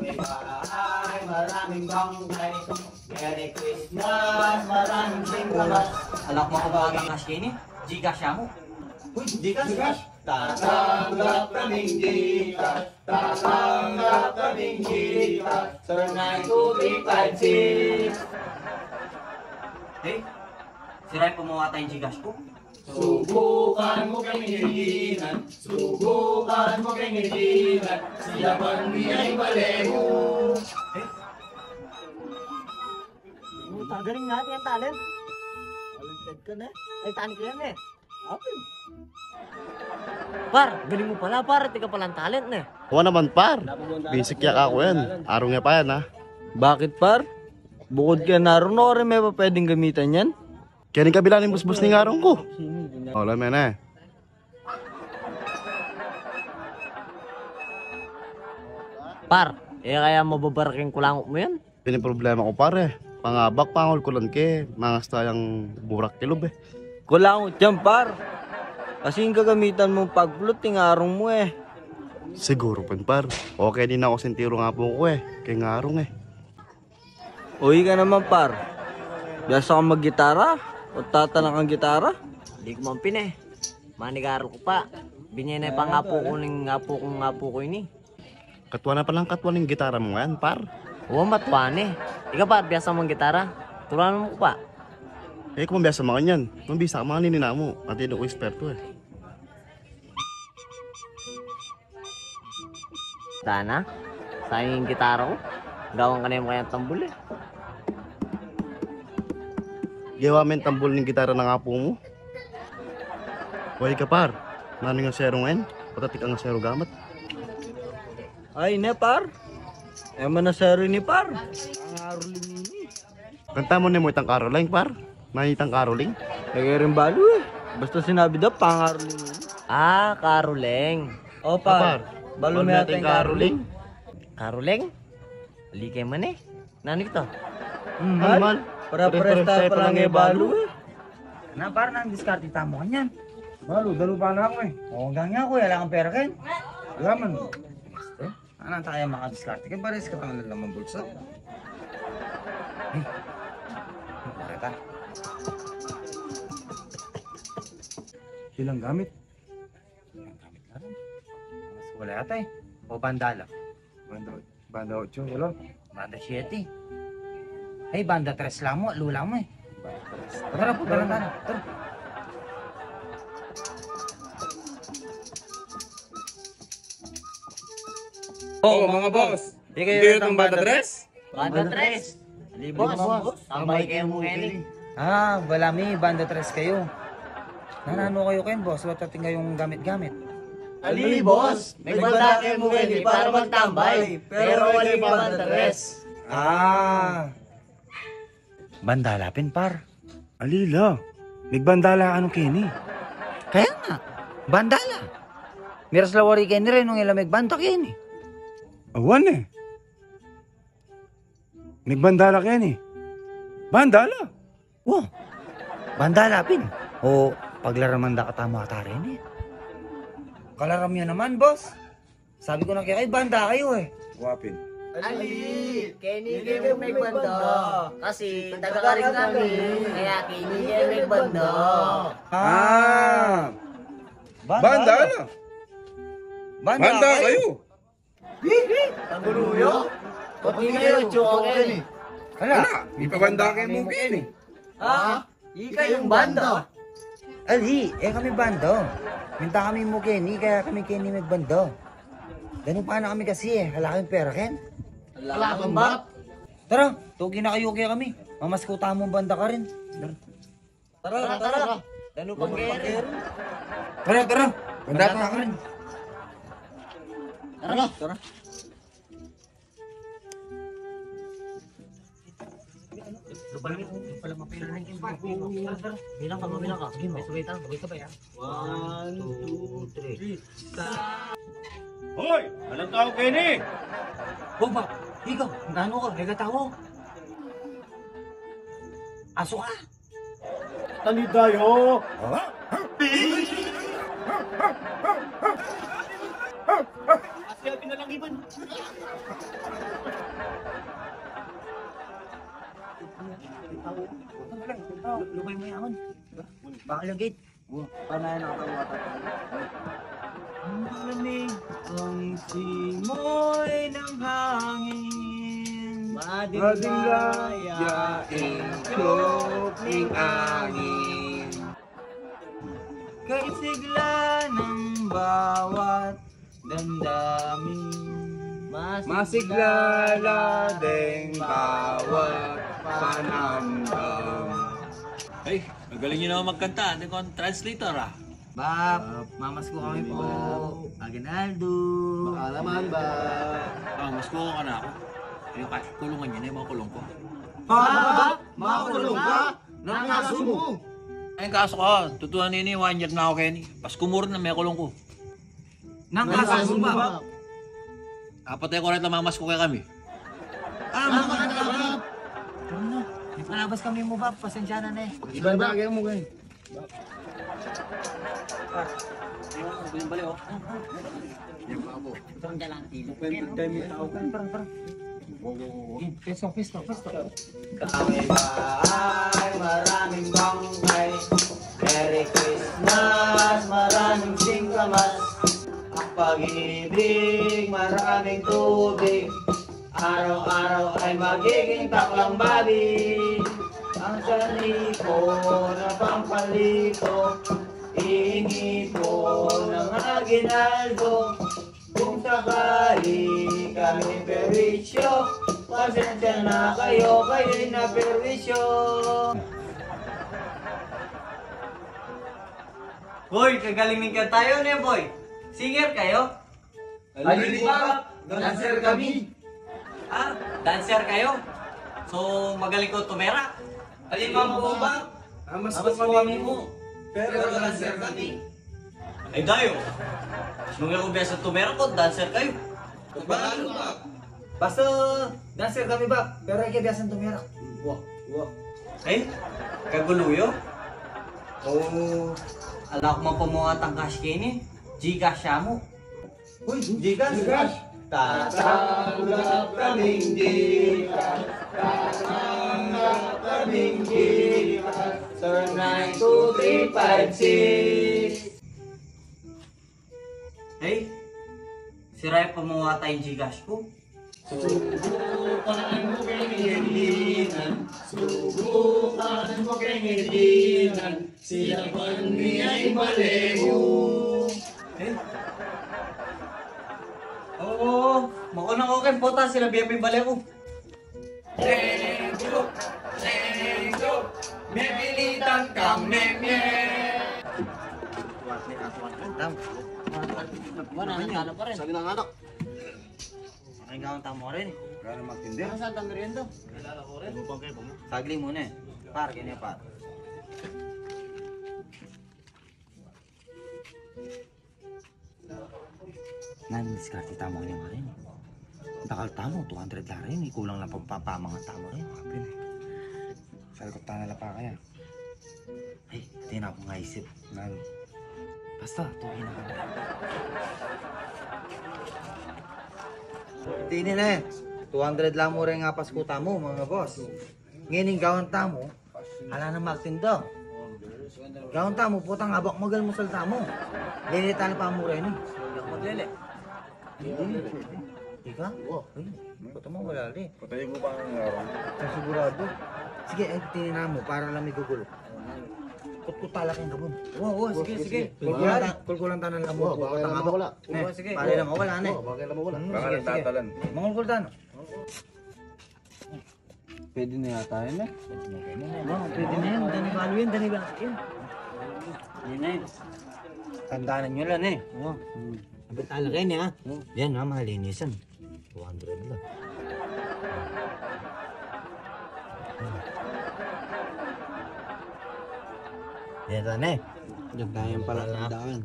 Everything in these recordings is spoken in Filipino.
Ay, maraming bangkay. Merry Christmas, maraming singkamas. Alak mo ako ba ang cash kayo ni? Gcash mo. Uy, Gcash? Tatanggap kaming Gcash, tatanggap kaming Gcash, sa 9236. Eh, sira yung pumawa tayong Gcash ko. Subukan mo kang hinihinan, subukan mo kang hinihinan, siya man niya'y baleho. Tagaling natin ang talent. Talented ka na. Ay, tani ka yan eh. Apin. Par, galing mo pala par. Tika palang talent na eh. Oo naman par. Basic yak ako yan. Araw nga pa yan ha. Bakit par? Bukod ka naroon no, rin may pa pwedeng gamitan yan? Kaya rin kabila ng busbus ni ngarong ko. Oo naman eh. Par, eh kaya mababaraking kulangot mo yan? Yun yung problema ko pare. Pangabak pangol kulan ke. Mangas tayong burak kilob eh. Kulangot yan par. Kasi yung gagamitan mong pagplot, tingarong mo eh. Siguro pa par. Okay din ako sentiro nga po ko eh. Kay ngarong eh. Uy ka naman par. Biyasa ka maggitara? Tatanak ang gitara? Hindi ko mampin eh. Manigaro ko pa. Binyay na pa nga po ko ng nga po kong nga po ko ini. Katwa na palang katwa ng gitara mo yan par. Oo, matwan eh. Ikaw par, biyasa mong gitara. Turuan mo ko pa. Eh kung mabiyasa mga yan. Mabisa ka mga ninina mo. At yun ako eksperto eh. Sana, sayang yung gitara ko. Gawang ka na yung kayang tambul eh. Gawa men tambol ng gitara ng apo mo. Huwag ka par. Nani nga sero ngayon. Patatik ang sero gamat. Ay ne par. Man na sero ni par. Ang aruling ini. Kanta mo na mo itang karoling par. Nanitang karoling. Lagay rin balo eh. Basta sinabi daw, pangaruling ini. Ah, Karuleng. O Par, par. Balo mo yata yung karuling. Karuleng? Alikay man eh. Nani to? Hmm, Ano man? Para pares tayo pa lang eh balo eh. Na, para nang diskarte tamo kanyan. Balo, dalo pa na ako eh. Oo, hanggang nga ako, wala kang pera ken. Wala man. Eh, ano tayo makadiskarte? Kaya pares ka pang laman bulsa. Eh, Pakita. Ilang gamit? Ilang gamit lang. Mas wala yata eh. O bandala. Banda, banda 8, wala. Banda 7. Ay, banda 3 lang mo, lula mo eh. Tara po, tara, tara. Tara. Oo, mga boss. Di kayo itong banda dress? Banda tres. Libos. Tambay kayo mo Kenny. Ah, wala mi, banda 3 kayo. Nanano kayo kayo, boss? Ba't ating kayong gamit-gamit? Ali, boss. May banda kayo mo Kenny para magtambay. Pero wala yung banda tres. Ah! Bandalapin, par. Alila. Nagbandala ano Kenny? Kaya nga. Bandala. Miras lawari Kenny rin nung ilamig banda Kenny. Awan eh. Nagbandala kayo ni. Bandala? Wow. Bandalapin. O paglaraman da katama ka rin eh. Kalaram naman, boss. Sabi ko na kayo, ay banda kayo eh. Wapin. Ali, Kenny kayo may banda. Kasi taga-karing kami. Kaya Kenny kayo may banda. Ah! Bandala? Banda, Banda kayo? Taguluyo? Pati kayo, choke Kenny. Ano? May pabanda kayo mo kayo ni. Ha? Ika yung banda. Ali, eh kami bando. Minta kami mo Kenny, kaya kami Kenny may bando. Ganun pa na kami kasi eh. Hala kami pera, Ken. Wala kang ba? Tara, tugi na kayo kaya kami. Mamaskuta mo banda ka rin. Tara, tara. Ano pang kere? Tara, tara. Banda ka ka rin. Tara, tara. Bilang ka, bilang ka. Sige, may sabay tayo. Sabay ah. One, two, tao kini. Hugma, ikaw, nano ka, nagatawo. Aso ka? Tani dayo. Ha? Asya pinalangiban. Lumay mo yaman. Baka lagit. Para na nakatawa tayo. Malamig ang simoy ng hangin. Madinglayaing klok ng angin. Kay sigla ng bawat damdamin. Masiglala ding bawat panandam. Ay, magaling nyo naman magkanta. Ano ko ang translator ah? Bap, mamas ko kami po. Aguinaldo. Baka naman ba? Ah, mas kuha ka na ako. Ayun, kahit kulungan nyo na yung mga kulong ko. Bap, Makakulong ka? Nangaso mo! Ayun, kaso ko, tutunan nini, one year na ako, Kenny. Pas kumuro na may kulong ko. Nang kaso ba? Kapatay ko rin mamas ko kay kami. Ah, mga kalabab. Tara na. May palabas kami mo, Bap. Pasensya na na eh. Ibandagay mo kayo. Pesto, pesto, pesto. Kami ba ay maraming bangkay? Merry Christmas, maraming singkamas. Ang pag-ibig, maraming tubig. Araw-araw ay magiging taklang babi. Ang sanlipo na pampalito, iingi po ng aginaldo. Kung sakali kami perwisyo, pasensya na kayo, kayo'y na perwisyo. Boy, kagaling ng tayo niya, boy. Singer kayo? Alilibak! Dancer kami! Ah, dancer kayo? So, magaling ko tumera? Alin mo po ba? Amas ko kami kami mo. Pero dancer kami. Ay, dayo. Nung ako biya sa tumera ko, dancer kayo. Paano ba? Basta, dancer kami, Bap. Pero ay kabiyasan tumira. Wah, wah. Ay, kaguluyo. Oh, Ala ko man pamungat ang cash kini. Gcash siya mo. Uy, Gigas. Gigas. Tatanggap kaming Gcash. Tatanggap kaming Gcash. Sir 92356. Hey, si Ray pamungat tayong Gcash ko. Subukan mo kay ngilingan, subukan mo kay ngilingan, sila man niya'y maliho. Eh? Oo, makunang ko kay pota sila biya bale ko. Lenggo, lenggo, may pilitan kang meme. Wala nang kala pa rin. Sabi ng anak. Ang gawang tamo rin. Gano'n magtindi. Ano saan tamo rin to? Sagli muna eh. Par, ganyan par. Nan, diskarte tamo rin mo rin. Bakal tamo, 200 lang rin. Ikulang lang pampapamang tamo rin. Kapin eh. Sabi ko, tanala pa kaya. Ay, di na ako nga isip. Nan, basta, tuhin na kami. Tini na eh. 200 lang mo rin nga Pasko tamo, mga boss. Ngayon gawin tamo, hala na magtindo. Gawin tamo, putang abak magal mo sa tamo. Lilita na pa mo rin eh. Maglele. Hindi. Ika? Ay, ba't mo wala rin? Patayin mo pa ang. Sa sigurado. Sige, eh, tininan mo para lang may gugulo. Kutkuta lang yung gabon. Oo, oo, sige, sige. Kulkulan ta, kulkulan ta ng lamok. Oh, bakit naman abak. wala? Ne, Oo, sige. Pare lang wala na eh. Oh, bagay lang mo wala. Baka sige, sige. nagtatalan. Mangulkul ta no? Pwede na yata yun eh. Oo, pwede na yun. Dani balo yun, dani balo yun. Yan na yun. Tandaan nyo lang eh. Oo. Abot talaga yun ha. Yan ha, mahalinisan. 200 lang. Yan ta na eh. Diyan tayo pala tandaan.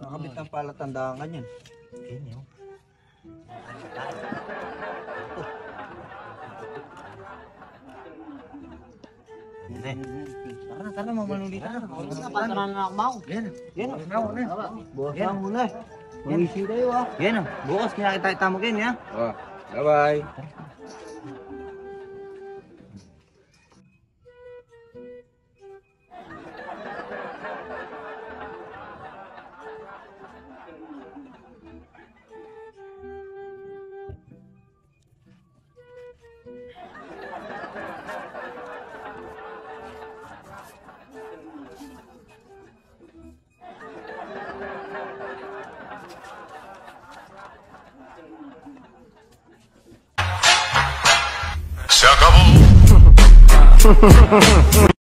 Nakabit ng palatandaan ka niyan. Okay, yun. Yan eh. Tara na, tara na, mamaluli ka na. Patara na ako mau. Yan, yan, yan, yan. Bukas Yan. lang muna eh. Mag-issue tayo ah. Yan, bukas kaya kita itamo kayo niya. Oh, bye-bye. 哼哼哼哼哼。